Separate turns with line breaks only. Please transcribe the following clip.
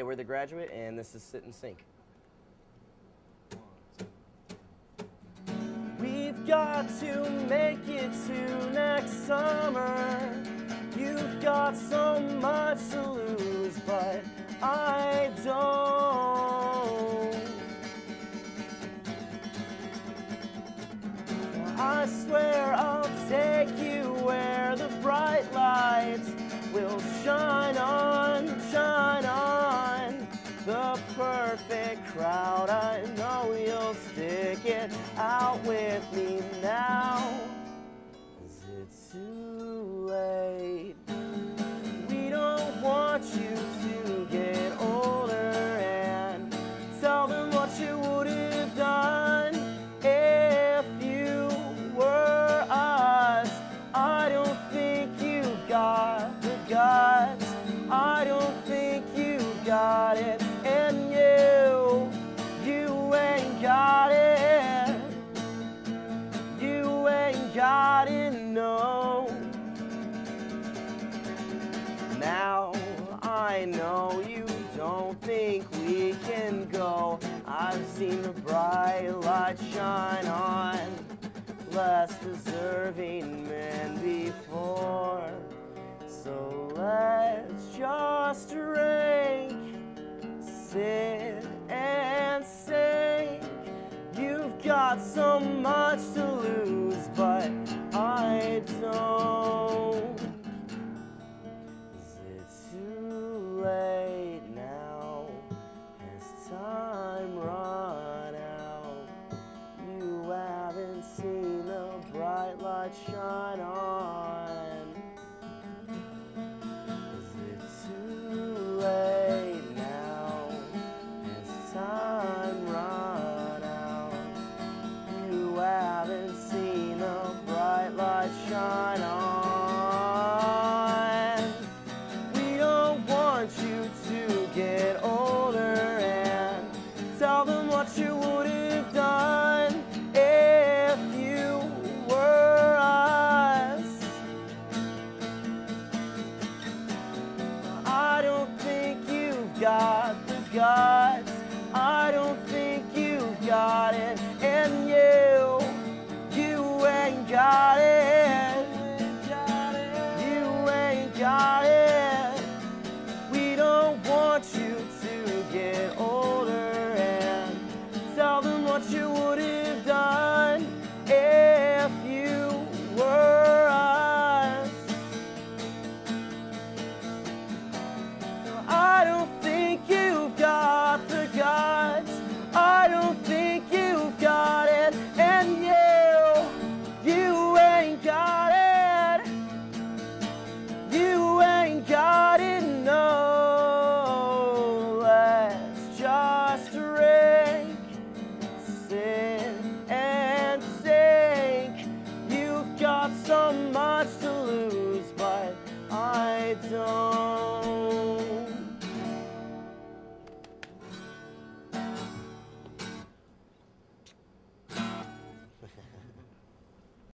Hey, we're the graduate, and this is Sit and Sink. We've got to make it to next summer. You've got so much to lose, but I don't. I swear I'll take you where the bright lights with me now. Is it too late? We don't want you to get older and tell them what you I know you don't think we can go. I've seen the bright light shine on less deserving men before. So let's just drink, sit and sink. You've got so much to too got the guts. I don't think you've got it. And you, you ain't got it. You ain't got it. We don't want you. to lose, but I don't.